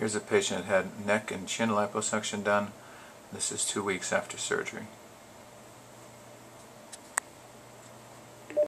Here's a patient that had neck and chin liposuction done. This is two weeks after surgery.